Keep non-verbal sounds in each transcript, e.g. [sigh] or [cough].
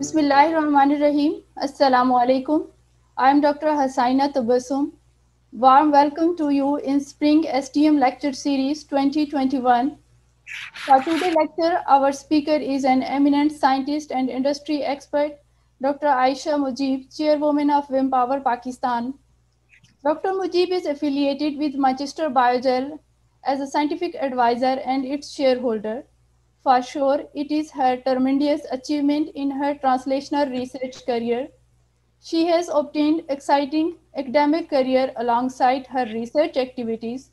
Bismillahirrahmanirrahim. Assalamu alaikum. I am Dr. Hasaina Tabassum. Warm welcome to you in Spring STM Lecture Series 2021. For today's lecture, our speaker is an eminent scientist and industry expert, Dr. Ayeesha Mujeeb, Chairwoman of WEmpower Pakistan. Dr. Mujeeb is affiliated with Manchester Biogel as a scientific advisor and its shareholder. For sure, it is her tremendous achievement in her translational research career. She has obtained exciting academic career alongside her research activities.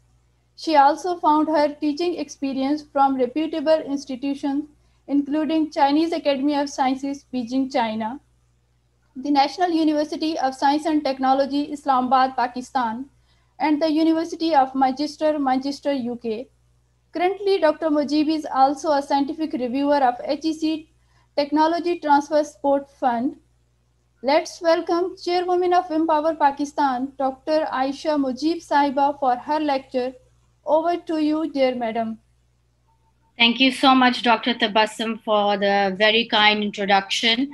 She also found her teaching experience from reputable institutions, including Chinese Academy of Sciences, Beijing, China, the National University of Science and Technology, Islamabad, Pakistan, and the University of Manchester, Manchester, UK. Currently, Dr. Mujeeb is also a scientific reviewer of HEC Technology Transfer Support Fund. Let's welcome Chairwoman of WEmpower Pakistan, Dr. Ayeesha Mujeeb Sahiba for her lecture. Over to you, dear madam. Thank you so much, Dr. Tabassum, for the very kind introduction.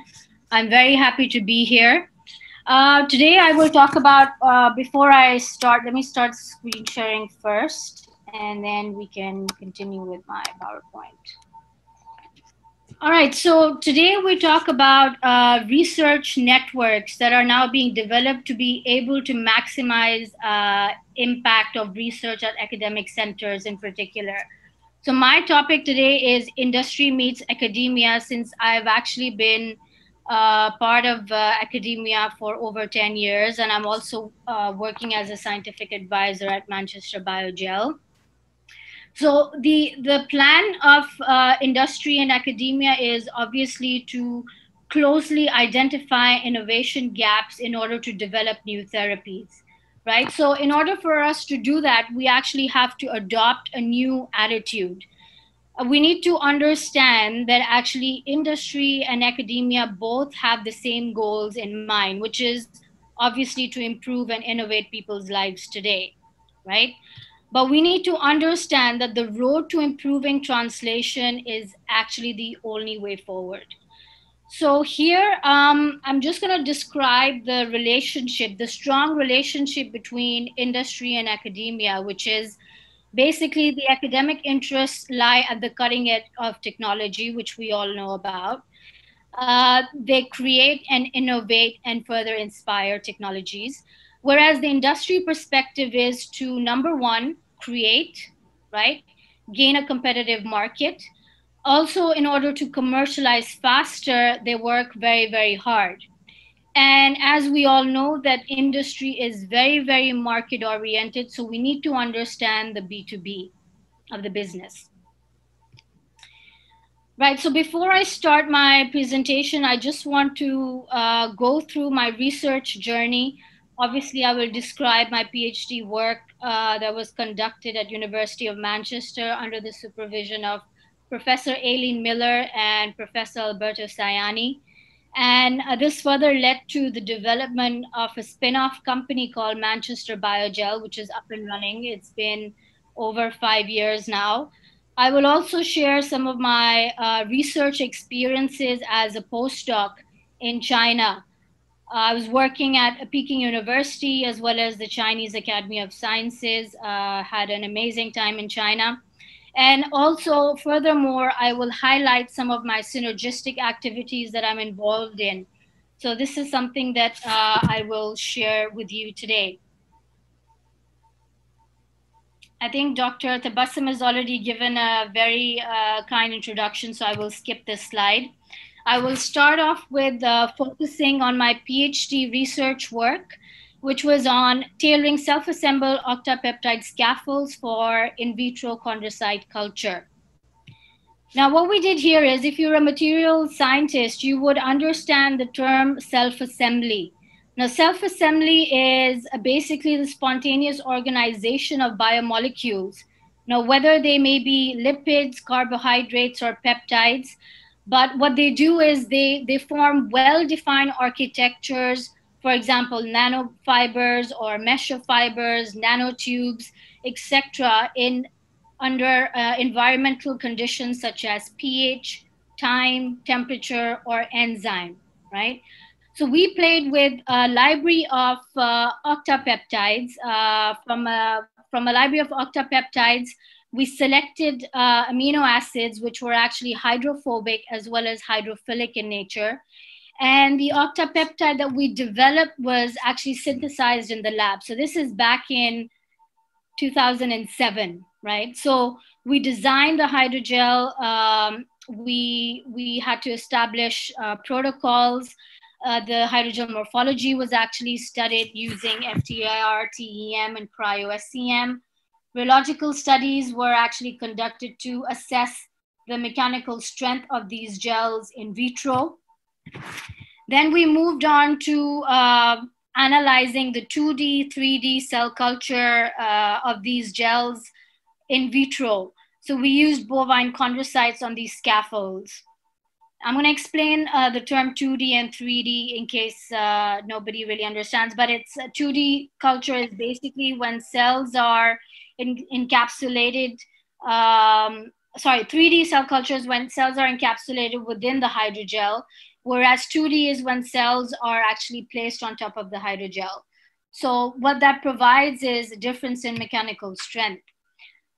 I'm very happy to be here. Uh, today, I will talk about, uh, before I start, let me start screen sharing first and then we can continue with my PowerPoint. All right, so today we talk about uh, research networks that are now being developed to be able to maximize uh, impact of research at academic centers in particular. So my topic today is industry meets academia since I've actually been uh, part of uh, academia for over 10 years and I'm also uh, working as a scientific advisor at Manchester Biogel. So the the plan of uh, industry and academia is obviously to closely identify innovation gaps in order to develop new therapies, right? So in order for us to do that, we actually have to adopt a new attitude. Uh, we need to understand that actually industry and academia both have the same goals in mind, which is obviously to improve and innovate people's lives today, right? But we need to understand that the road to improving translation is actually the only way forward. So here, um, I'm just going to describe the relationship, the strong relationship between industry and academia, which is basically the academic interests lie at the cutting edge of technology, which we all know about. Uh, they create and innovate and further inspire technologies. Whereas the industry perspective is to number one, create, right? Gain a competitive market. Also, in order to commercialize faster, they work very, very hard. And as we all know, that industry is very, very market oriented. So we need to understand the B2B of the business. Right, so before I start my presentation, I just want to uh, go through my research journey. Obviously, I will describe my PhD work uh, that was conducted at University of Manchester under the supervision of Professor Aline Miller and Professor Alberto Saiani. And uh, this further led to the development of a spin-off company called Manchester Biogel, which is up and running. It's been over five years now. I will also share some of my uh, research experiences as a postdoc in China I was working at Peking University as well as the Chinese Academy of Sciences. Uh, had an amazing time in China. And also, furthermore, I will highlight some of my synergistic activities that I'm involved in. So, this is something that uh, I will share with you today. I think Dr. Tabassum has already given a very uh, kind introduction, so I will skip this slide. I will start off with uh, focusing on my PhD research work, which was on tailoring self assembled octapeptide scaffolds for in vitro chondrocyte culture. Now, what we did here is if you're a material scientist, you would understand the term self assembly. Now, self assembly is basically the spontaneous organization of biomolecules. Now, whether they may be lipids, carbohydrates, or peptides, but what they do is they, they form well-defined architectures, for example, nanofibers or mesh fibers, nanotubes, etc., in under uh, environmental conditions such as pH, time, temperature, or enzyme. right? So we played with a library of uh, octapeptides uh, from a from a library of octapeptides. We selected uh, amino acids which were actually hydrophobic as well as hydrophilic in nature. And the octapeptide that we developed was actually synthesized in the lab. So this is back in 2007, right? So we designed the hydrogel. Um, we we had to establish uh, protocols. Uh, the hydrogel morphology was actually studied using FTIR, TEM, and cryo-SEM. Rheological studies were actually conducted to assess the mechanical strength of these gels in vitro. Then we moved on to uh, analyzing the 2D, 3D cell culture uh, of these gels in vitro. So we used bovine chondrocytes on these scaffolds. I'm going to explain uh, the term 2D and 3D in case uh, nobody really understands, but it's 2D culture is basically when cells are in, encapsulated, um, sorry, 3D cell cultures when cells are encapsulated within the hydrogel whereas 2D is when cells are actually placed on top of the hydrogel. So what that provides is a difference in mechanical strength.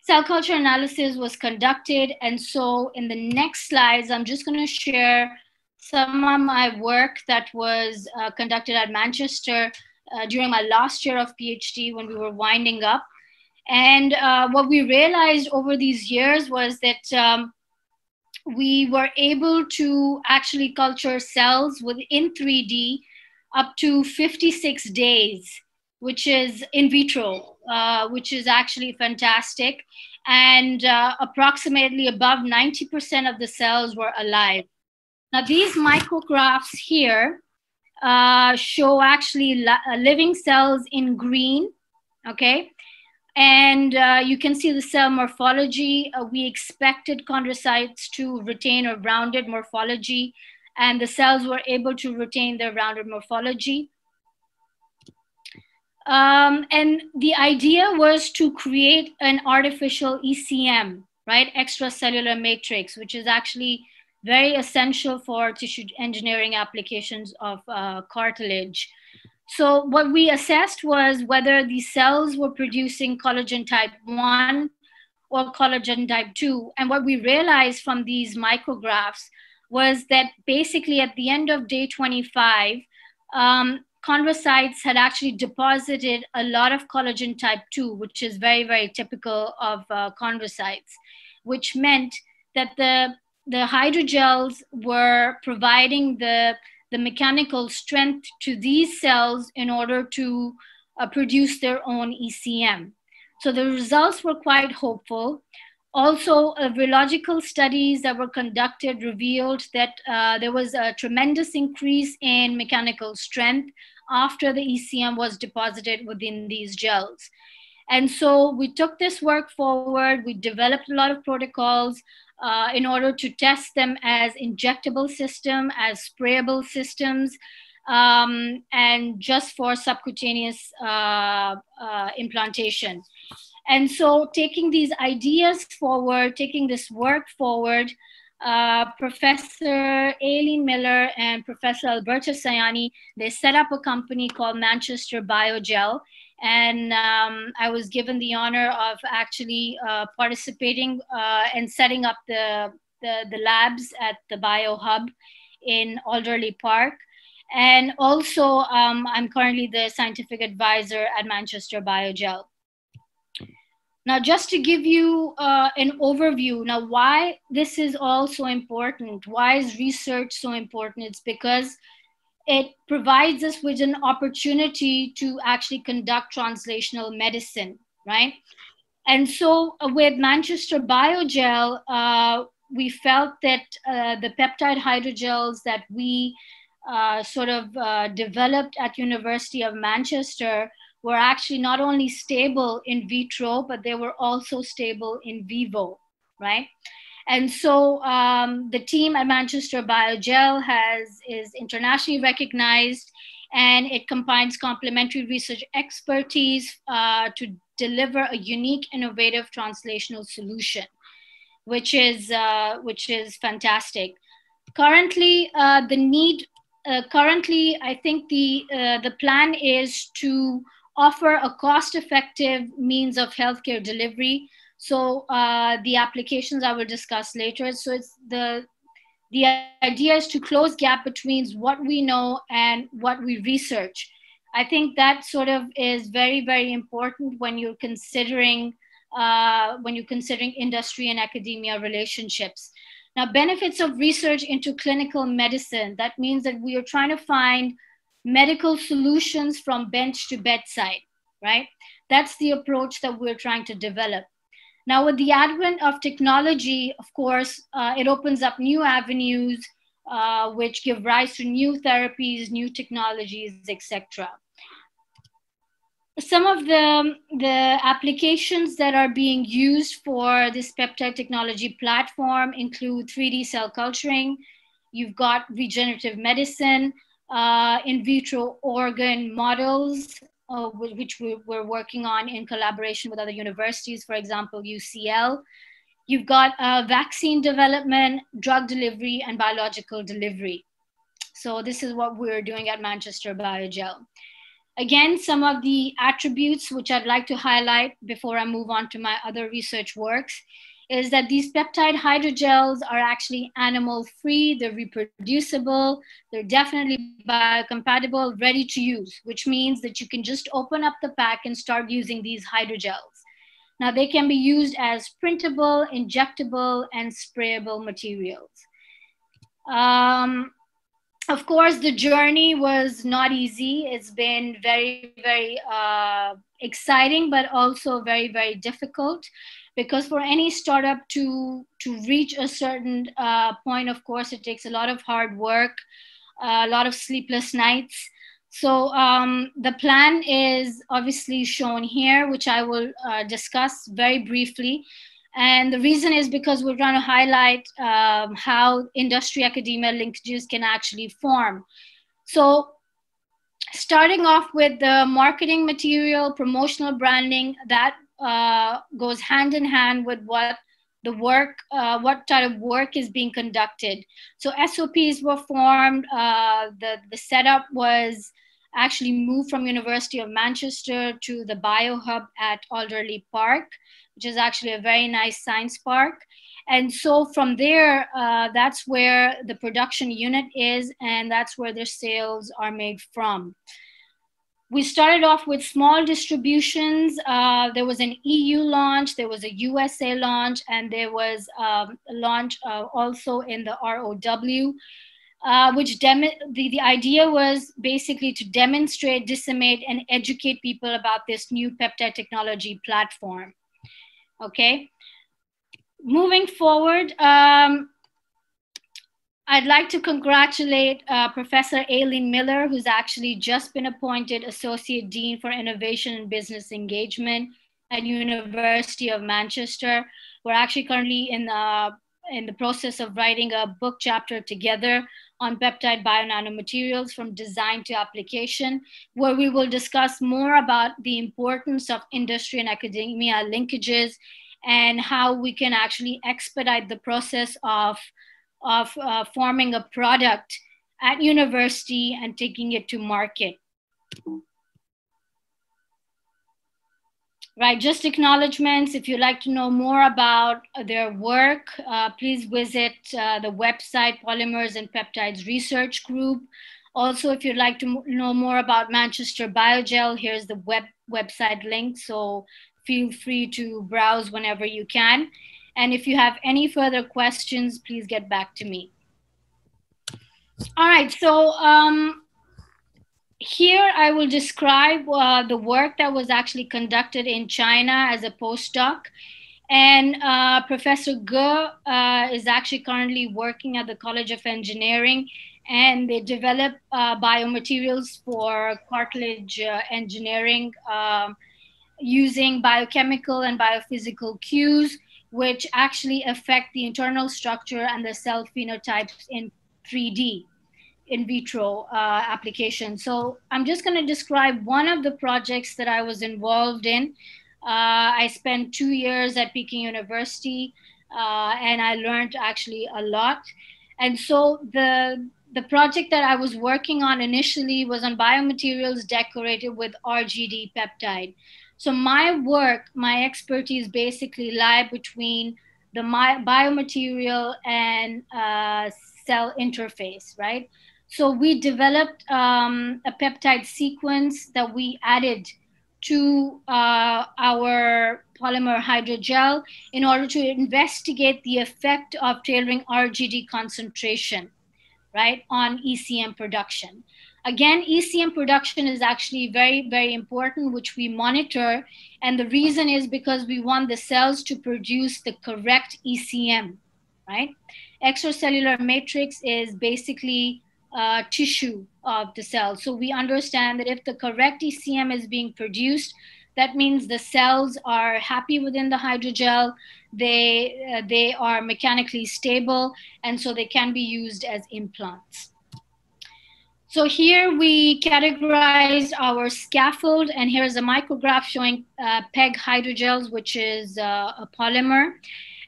Cell culture analysis was conducted. And so in the next slides, I'm just gonna share some of my work that was uh, conducted at Manchester uh, during my last year of PhD when we were winding up. And uh, what we realized over these years was that um, we were able to actually culture cells within 3D up to 56 days, which is in vitro, uh, which is actually fantastic. And uh, approximately above 90% of the cells were alive. Now, these micrographs here uh, show actually li- living cells in green, okay? And uh, you can see the cell morphology. Uh, we expected chondrocytes to retain a rounded morphology, and the cells were able to retain their rounded morphology. Um, and the idea was to create an artificial ECM, right? Extracellular matrix, which is actually very essential for tissue engineering applications of uh, cartilage. So what we assessed was whether the cells were producing collagen type 1 or collagen type 2. And what we realized from these micrographs was that basically at the end of day 25, um, chondrocytes had actually deposited a lot of collagen type 2, which is very, very typical of uh, chondrocytes, which meant that the, the hydrogels were providing the the mechanical strength to these cells in order to uh, produce their own ECM. So the results were quite hopeful. Also, uh, rheological studies that were conducted revealed that uh, there was a tremendous increase in mechanical strength after the ECM was deposited within these gels. And so we took this work forward. We developed a lot of protocols uh, in order to test them as injectable system, as sprayable systems, um, and just for subcutaneous uh, uh, implantation. And so taking these ideas forward, taking this work forward, uh, Professor Aline Miller and Professor Alberto Saiani, they set up a company called Manchester Biogel and um, I was given the honor of actually uh, participating uh, and setting up the, the, the labs at the BioHub in Alderley Park. And also, um, I'm currently the scientific advisor at Manchester Biogel. Now, just to give you uh, an overview, now why this is all so important, why is research so important? It's because it provides us with an opportunity to actually conduct translational medicine, right? And so uh, with Manchester Biogel, uh, we felt that uh, the peptide hydrogels that we uh, sort of uh, developed at University of Manchester were actually not only stable in vitro, but they were also stable in vivo, right? And so um, the team at Manchester Biogel has is internationally recognized, and it combines complementary research expertise uh, to deliver a unique, innovative translational solution, which is uh, which is fantastic. Currently, uh, the need uh, currently, I think the uh, the plan is to offer a cost-effective means of healthcare delivery. So uh, the applications I will discuss later. So it's the the idea is to close gap between what we know and what we research. I think that sort of is very very important when you're considering uh, when you're considering industry and academia relationships. Now, benefits of research into clinical medicine. That means that we are trying to find medical solutions from bench to bedside, right? That's the approach that we're trying to develop. Now, with the advent of technology, of course, uh, it opens up new avenues uh, which give rise to new therapies, new technologies, etc some of the, the applications that are being used for this peptide technology platform include 3D cell culturing, you've got regenerative medicine, uh, in vitro organ models, uh, which we, are working on in collaboration with other universities, for example, UCL. You've got uh, vaccine development, drug delivery, and biological delivery. So this is what we're doing at Manchester Biogel. Again, some of the attributes which I'd like to highlight before I move on to my other research works is that these peptide hydrogels are actually animal free, they're reproducible, they're definitely biocompatible, ready to use, which means that you can just open up the pack and start using these hydrogels. Now they can be used as printable, injectable, and sprayable materials. Um, of course, the journey was not easy. It's been very, very uh, exciting, but also very, very difficult because for any startup to to reach a certain uh, point, of course, it takes a lot of hard work, a lot of sleepless nights. So um, the plan is obviously shown here, which I will uh, discuss very briefly. And the reason is because we're trying to highlight um, how industry academia linkages can actually form. So starting off with the marketing material, promotional branding, that uh, goes hand in hand with what the work, uh, what type of work is being conducted. So SOPs were formed, uh, the, the setup was actually moved from University of Manchester to the BioHub at Alderley Park which is actually a very nice science park. And so from there, uh, that's where the production unit is, and that's where the sales are made from. We started off with small distributions. Uh, there was an EU launch, there was a USA launch, and there was um, a launch uh, also in the ROW. Uh, which the, the idea was basically to demonstrate, disseminate, and educate people about this new peptide technology platform. Okay. Moving forward, um, I'd like to congratulate uh, Professor Aline Miller, who's actually just been appointed Associate Dean for Innovation and Business Engagement at University of Manchester. We're actually currently in the, in the process of writing a book chapter together on peptide bionanomaterials from design to application, where we will discuss more about the importance of industry and academia linkages and how we can actually expedite the process of, of uh, forming a product at university and taking it to market. Right, just acknowledgements. If you'd like to know more about their work, uh, please visit uh, the website Polymers and Peptides Research Group. Also, if you'd like to know more about Manchester Biogel, here's the web website link. So feel free to browse whenever you can. And if you have any further questions, please get back to me. All right, so um, here I will describe uh, the work that was actually conducted in China as a postdoc. And uh, Professor Ge uh, is actually currently working at the College of Engineering, and they develop uh, biomaterials for cartilage uh, engineering um, using biochemical and biophysical cues, which actually affect the internal structure and the cell phenotypes in 3D in vitro uh, application. So I'm just going to describe one of the projects that I was involved in. Uh, I spent two years at Peking University, uh, and I learned actually a lot. And so the the project that I was working on initially was on biomaterials decorated with RGD peptide. So my work, my expertise basically lie between the biomaterial and uh, cell interface, right? So we developed um, a peptide sequence that we added to uh, our polymer hydrogel in order to investigate the effect of tailoring RGD concentration, right, on ECM production. Again, ECM production is actually very, very important, which we monitor. And the reason is because we want the cells to produce the correct ECM, right? Extracellular matrix is basically uh, tissue of the cell. So we understand that if the correct ECM is being produced, that means the cells are happy within the hydrogel, they, uh, they are mechanically stable, and so they can be used as implants. So here we categorize our scaffold, and here's a micrograph showing uh, PEG hydrogels, which is uh, a polymer.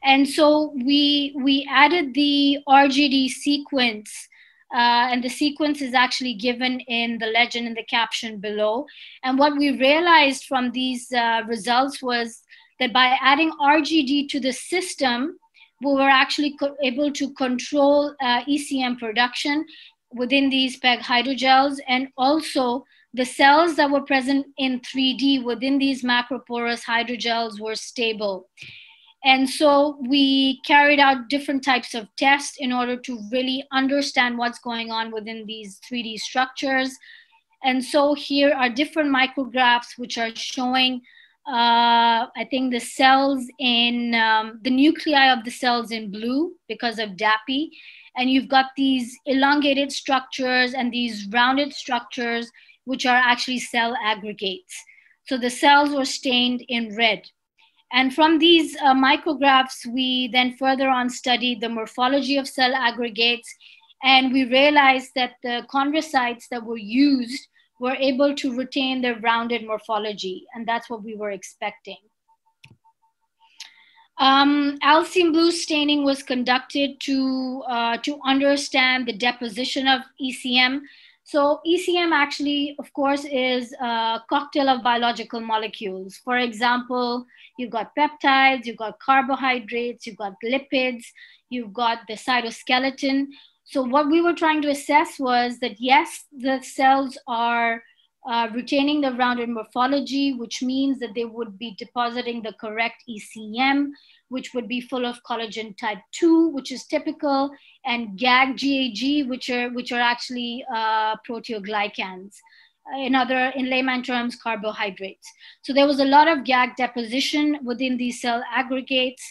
And so we, we added the RGD sequence uh, and the sequence is actually given in the legend in the caption below. And what we realized from these uh, results was that by adding RGD to the system, we were actually able to control uh, ECM production within these PEG hydrogels and also the cells that were present in 3D within these macroporous hydrogels were stable. And so we carried out different types of tests in order to really understand what's going on within these 3D structures. And so here are different micrographs which are showing, uh, I think, the cells in um, the nuclei of the cells in blue because of DAPI. And you've got these elongated structures and these rounded structures, which are actually cell aggregates. So the cells were stained in red. And from these uh, micrographs, we then further on studied the morphology of cell aggregates. And we realized that the chondrocytes that were used were able to retain their rounded morphology. And that's what we were expecting. Um, Alcian blue staining was conducted to, uh, to understand the deposition of ECM. So ECM actually, of course, is a cocktail of biological molecules. For example, you've got peptides, you've got carbohydrates, you've got lipids, you've got the cytoskeleton. So what we were trying to assess was that yes, the cells are uh, retaining the rounded morphology, which means that they would be depositing the correct ECM, which would be full of collagen type 2, which is typical, and GAG, GAG, which are, which are actually uh, proteoglycans. In other, in layman terms, carbohydrates. So there was a lot of GAG deposition within these cell aggregates,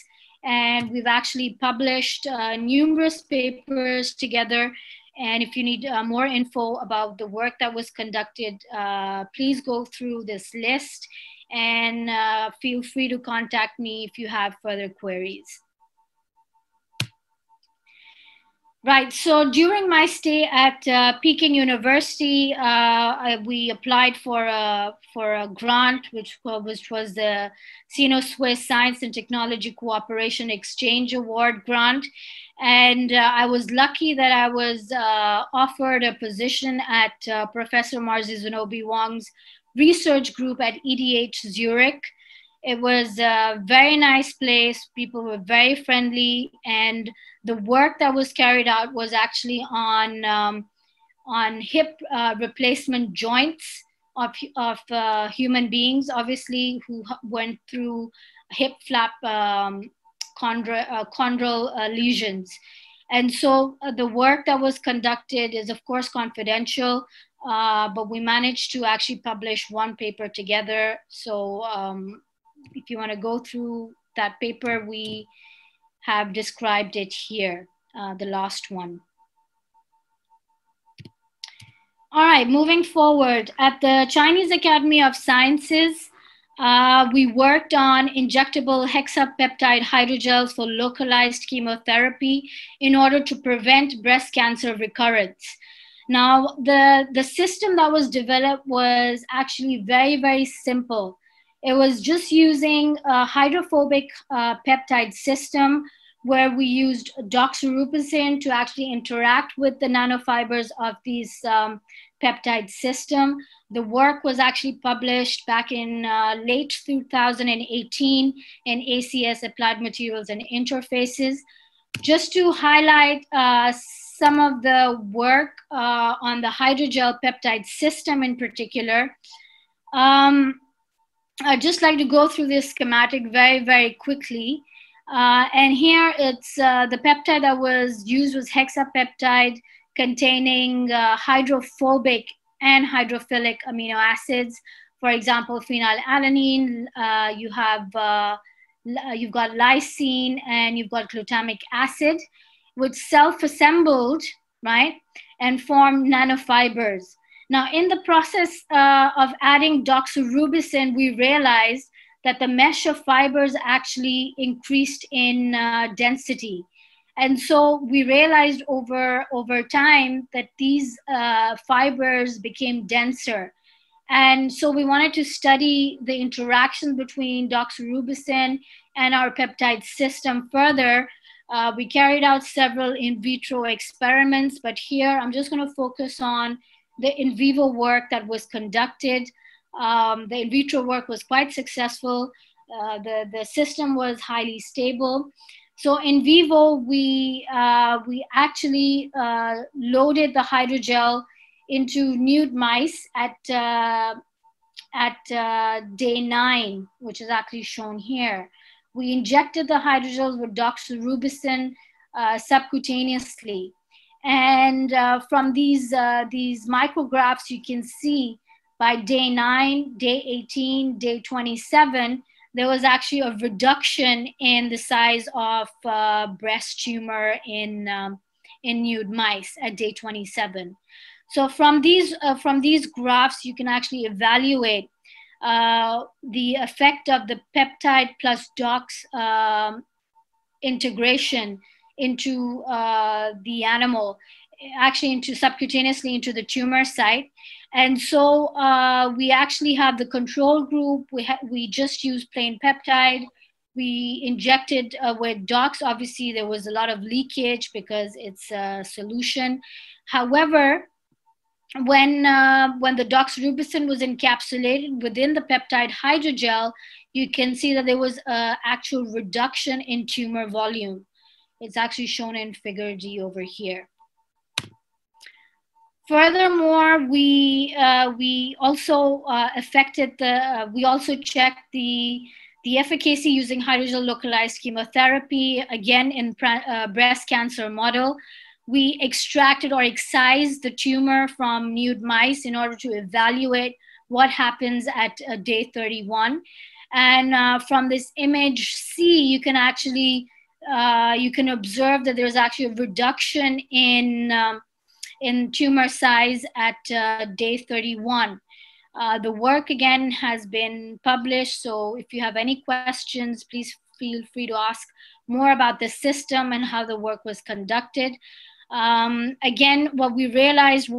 and we've actually published uh, numerous papers together and if you need uh, more info about the work that was conducted, uh, please go through this list and uh, feel free to contact me if you have further queries. Right, so during my stay at uh, Peking University, uh, I, we applied for a, for a grant, which, which was the Sino-Swiss Science and Technology Cooperation Exchange Award grant. And uh, I was lucky that I was uh, offered a position at uh, Professor Marcy Zenobi-Wong's research group at ETH Zurich. It was a very nice place. People were very friendly, and the work that was carried out was actually on um, on hip uh, replacement joints of, of uh, human beings, obviously, who went through hip flap um, uh, chondral uh, lesions. And so uh, the work that was conducted is, of course, confidential. Uh, but we managed to actually publish one paper together. So um, if you want to go through that paper, we have described it here, uh, the last one. All right, moving forward. At the Chinese Academy of Sciences, uh, we worked on injectable hexapeptide hydrogels for localized chemotherapy in order to prevent breast cancer recurrence. Now, the, the system that was developed was actually very, very simple. It was just using a hydrophobic uh, peptide system where we used doxorubicin to actually interact with the nanofibers of these um, peptide system. The work was actually published back in uh, late 2018 in ACS Applied Materials and Interfaces. Just to highlight uh, some of the work uh, on the hydrogel peptide system in particular, um, I'd just like to go through this schematic very, very quickly. Uh, and here it's uh, the peptide that was used was hexapeptide containing uh, hydrophobic and hydrophilic amino acids. For example, phenylalanine, uh, you have uh, you've got lysine and you've got glutamic acid, which self-assembled, right, and form nanofibers. Now, in the process uh, of adding doxorubicin, we realized that the mesh of fibers actually increased in uh, density. And so we realized over, over time that these uh, fibers became denser. And so we wanted to study the interaction between doxorubicin and our peptide system further. Uh, we carried out several in vitro experiments, but here I'm just going to focus on the in vivo work that was conducted. Um, the in vitro work was quite successful. Uh, the, the system was highly stable. So in vivo, we, uh, we actually uh, loaded the hydrogel into nude mice at, uh, at uh, day nine, which is actually shown here. We injected the hydrogels with doxorubicin uh, subcutaneously. And uh, from these, uh, these micrographs, you can see by day nine, day 18, day 27, there was actually a reduction in the size of uh, breast tumor in, um, in nude mice at day 27. So from these, uh, from these graphs, you can actually evaluate uh, the effect of the peptide plus dox um, integration into uh, the animal, actually into subcutaneously into the tumor site. And so uh, we actually have the control group. We, ha- we just used plain peptide. We injected uh, with dox. Obviously, there was a lot of leakage because it's a solution. However, when uh, when the doxorubicin was encapsulated within the peptide hydrogel, you can see that there was an actual reduction in tumor volume. It's actually shown in figure D over here. Furthermore, we uh, we also uh, affected the uh, we also checked the the efficacy using hydrogel localized chemotherapy again in uh, breast cancer model. We extracted or excised the tumor from nude mice in order to evaluate what happens at uh, day 31. And uh, from this image C, you can actually uh, you can observe that there's actually a reduction in, um, in tumor size at uh, day 31. Uh, the work again has been published, so if you have any questions, please feel free to ask more about the system and how the work was conducted. Um, again, what we realized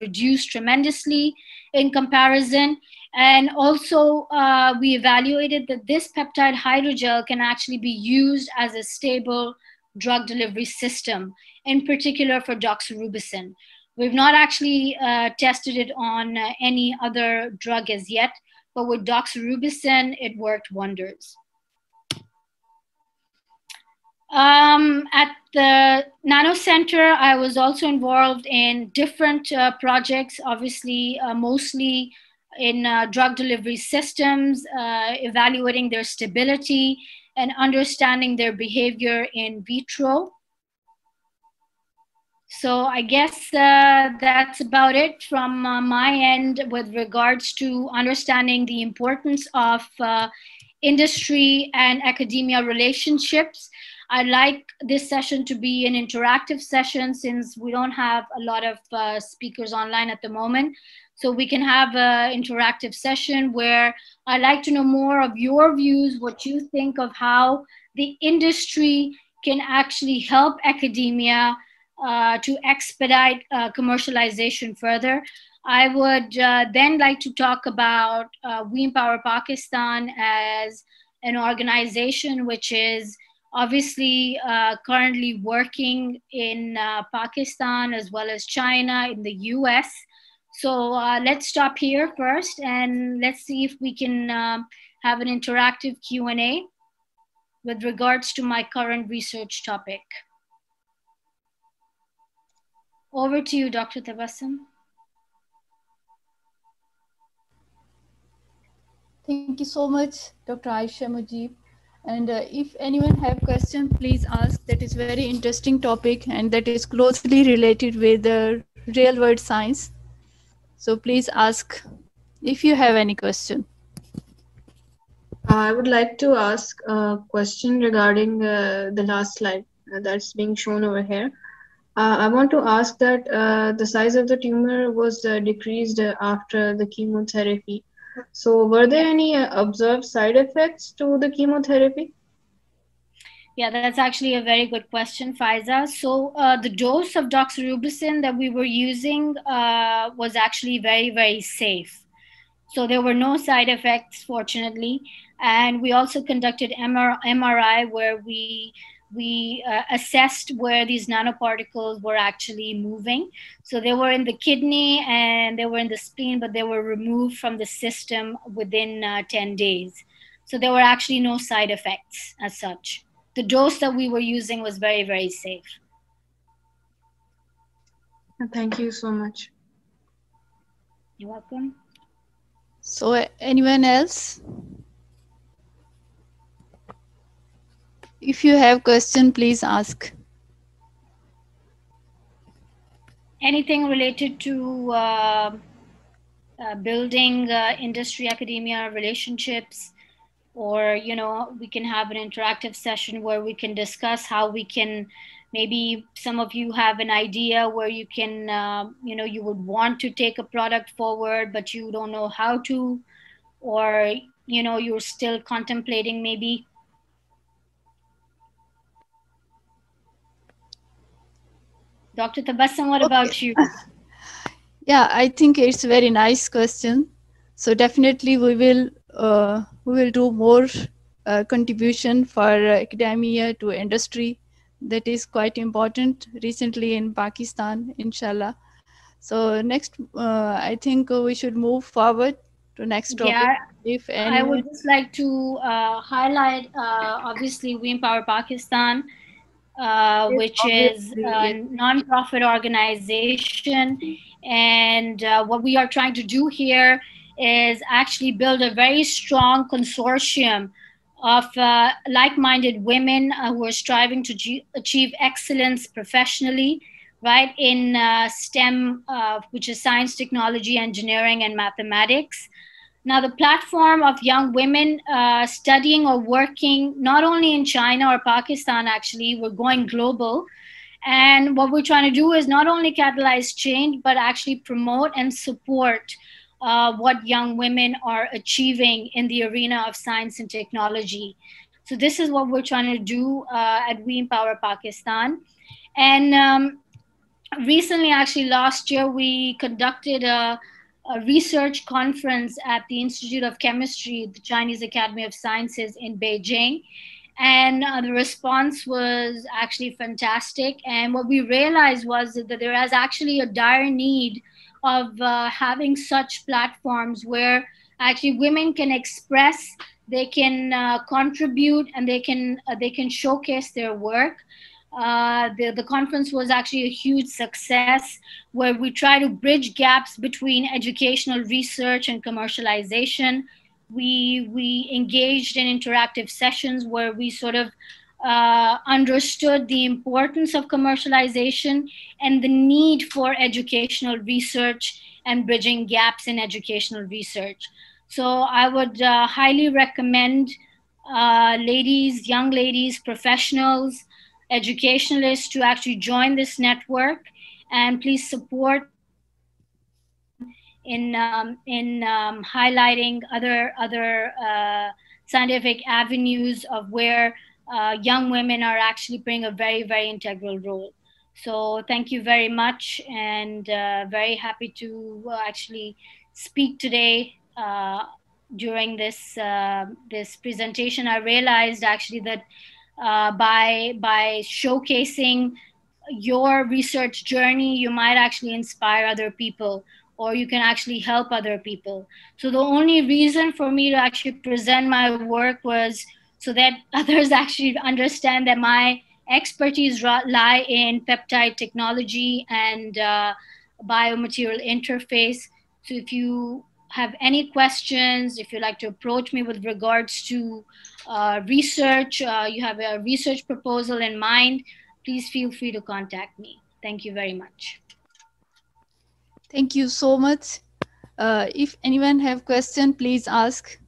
reduced tremendously in comparison. And also, uh, we evaluated that this peptide hydrogel can actually be used as a stable drug delivery system, in particular for doxorubicin. We've not actually uh, tested it on uh, any other drug as yet, but with doxorubicin, it worked wonders. Um, at the Nano Center, I was also involved in different uh, projects, obviously, uh, mostly in uh, drug delivery systems, uh, evaluating their stability and understanding their behavior in vitro. So I guess uh, that's about it from uh, my end with regards to understanding the importance of industry and academia relationships. I'd like this session to be an interactive session since we don't have a lot of uh, speakers online at the moment. So we can have an interactive session where I'd like to know more of your views, what you think of how the industry can actually help academia uh, to expedite uh, commercialization further. I would uh, then like to talk about uh, We Empower Pakistan as an organization which is obviously uh, currently working in uh, Pakistan as well as China, in the US. So uh, let's stop here first and let's see if we can um, have an interactive Q&A with regards to my current research topic. Over to you, Dr. Tabassum. Thank you so much, Dr. Ayeesha Mujeeb. And uh, if anyone have question, please ask. That is very interesting topic and that is closely related with the real world science. So please ask if you have any question. I would like to ask a question regarding uh, the last slide uh, that's being shown over here. Uh, I want to ask that uh, the size of the tumor was uh, decreased after the chemotherapy. So, were there any observed side effects to the chemotherapy? Yeah, that's actually a very good question, Faiza. So, uh, the dose of doxorubicin that we were using uh, was actually very, very safe. So, there were no side effects, fortunately. And we also conducted MR- MRI where we we uh, assessed where these nanoparticles were actually moving. So they were in the kidney and they were in the spleen, but they were removed from the system within uh, 10 days. So there were actually no side effects as such. The dose that we were using was very, very safe. Thank you so much. You're welcome. So, anyone else? If you have question, please ask. Anything related to uh, uh, building uh, industry academia relationships, or you know, we can have an interactive session where we can discuss how we can. Maybe some of you have an idea where you can, uh, you know, you would want to take a product forward, but you don't know how to, or you know, you're still contemplating maybe Dr. Tabassum, what okay. about you? [laughs] yeah, I think it's a very nice question. So definitely we will uh, we will do more uh, contribution for academia to industry. That is quite important recently in Pakistan, inshallah. So next, uh, I think we should move forward to next topic. Yeah, if anyone... I would just like to uh, highlight, uh, obviously, We Empower Pakistan uh, which is a non-profit organization. And uh, what we are trying to do here is actually build a very strong consortium of uh, like-minded women uh, who are striving to g- achieve excellence professionally, right, in uh, STEM, uh, which is science, technology, engineering, and mathematics. Now, the platform of young women uh, studying or working not only in China or Pakistan, actually, we're going global. And what we're trying to do is not only catalyze change, but actually promote and support uh, what young women are achieving in the arena of science and technology. So, this is what we're trying to do uh, at We Empower Pakistan. And um, recently, actually, last year, we conducted a a research conference at the Institute of Chemistry, the Chinese Academy of Sciences in Beijing. And uh, the response was actually fantastic. And what we realized was that there is actually a dire need of uh, having such platforms where actually women can express, they can uh, contribute, and they can uh, they can showcase their work. Uh, the, the conference was actually a huge success where we try to bridge gaps between educational research and commercialization. We, we engaged in interactive sessions where we sort of uh, understood the importance of commercialization and the need for educational research and bridging gaps in educational research. So I would uh, highly recommend uh, ladies, young ladies, professionals, educationalists to actually join this network and please support in um, in um, highlighting other other uh, scientific avenues of where uh, young women are actually playing a very very integral role. So thank you very much, and uh, very happy to uh, actually speak today uh, during this uh, this presentation, I realized actually that uh, by by showcasing your research journey, you might actually inspire other people or you can actually help other people. So the only reason for me to actually present my work was so that [laughs] others actually understand that my expertise lie in peptide technology and uh, biomaterial interface. So if you have any questions, if you'd like to approach me with regards to uh, research, uh, you have a research proposal in mind, please feel free to contact me. Thank you very much. Thank you so much. Uh, if anyone have question, please ask.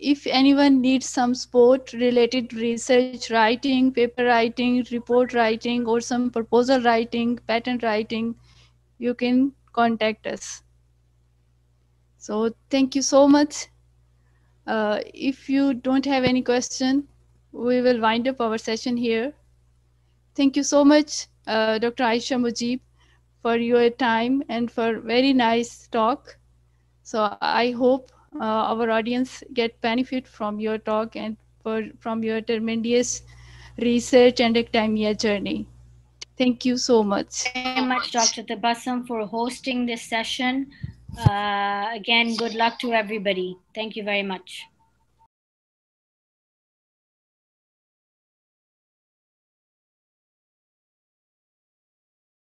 If anyone needs some support related research writing, paper writing, report writing, or some proposal writing, patent writing, you can contact us. So thank you so much. Uh, if you don't have any question, we will wind up our session here. Thank you so much, uh, Dr. Ayeesha Mujeeb, for your time and for very nice talk. So I hope our audience get benefit from your talk and for, from your tremendous research and academia journey. Thank you so much. Thank you much, Dr. Tabassum, for hosting this session. Uh, again, good luck to everybody. Thank you very much.